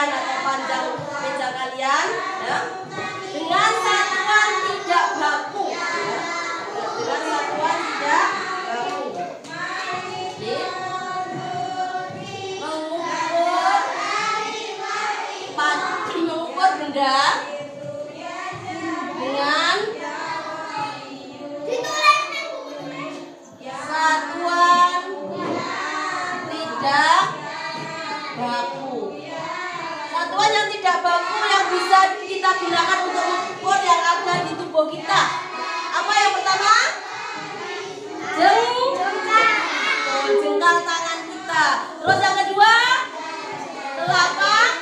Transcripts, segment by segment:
kalian atau panjang meja kalian ya. dengan satuan tidak baku ya. dengan satuan tidak baku mengukur, mengukur benda tidak baku yang bisa kita gunakan untuk mengukur yang ada di tubuh kita. Apa yang pertama? Jeng. Jengkal tangan kita. Terus yang kedua? Telapak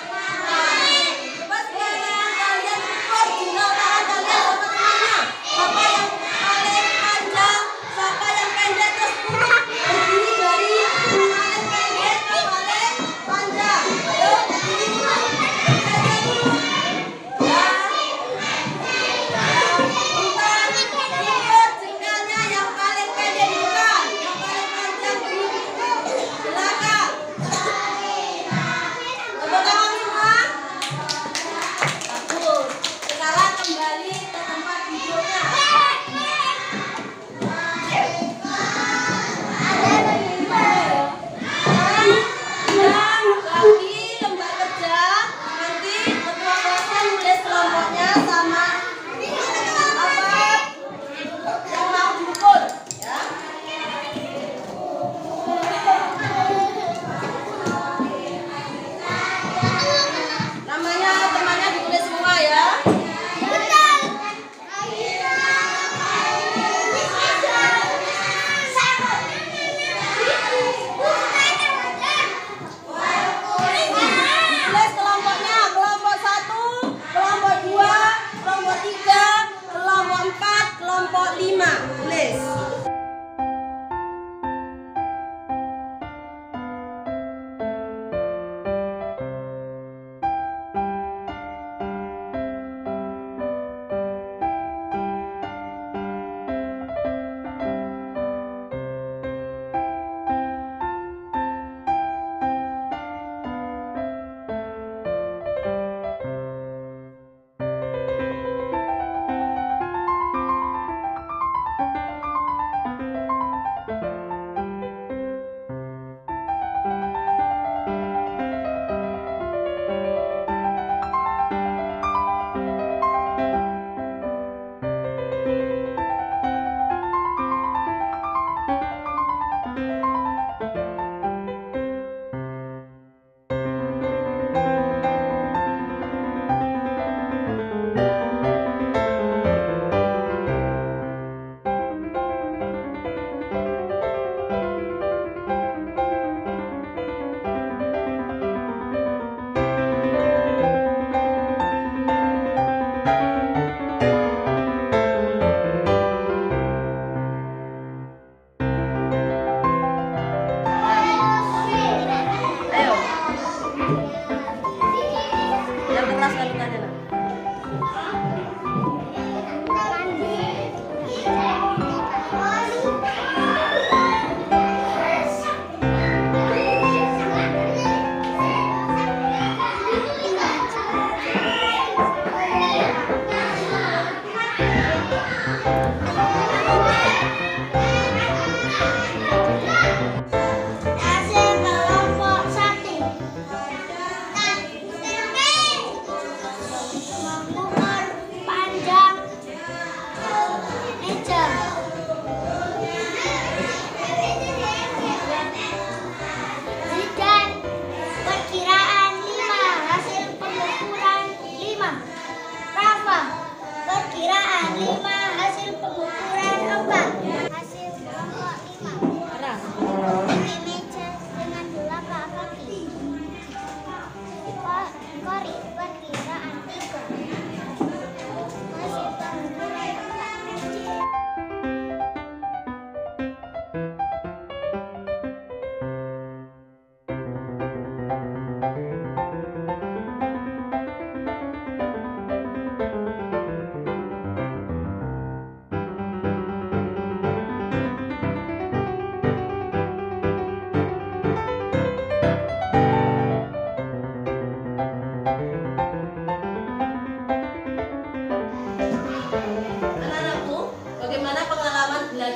Lima hasil pengukuran ombak.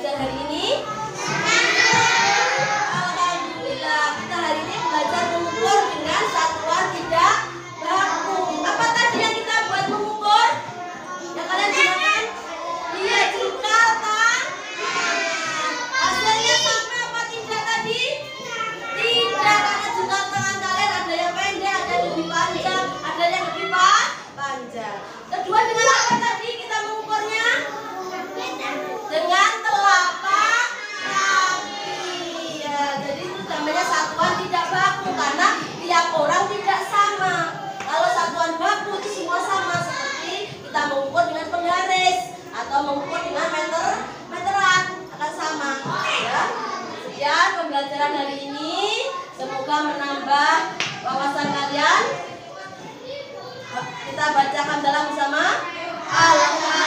Gracias. namanya satuan tidak baku karena tiap orang tidak sama. Kalau satuan baku itu semua sama seperti kita mengukur dengan penggaris atau mengukur dengan meter meteran akan sama. Ya. Sekian pembelajaran hari ini. Semoga menambah wawasan kalian. Kita bacakan dalam bersama. Alhamdulillah.